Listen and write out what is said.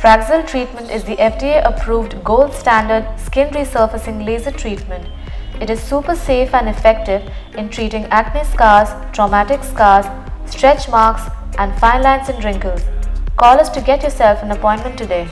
Fraxel treatment is the FDA approved gold standard skin resurfacing laser treatment. It is super safe and effective in treating acne scars, traumatic scars, stretch marks, and fine lines and wrinkles. Call us to get yourself an appointment today.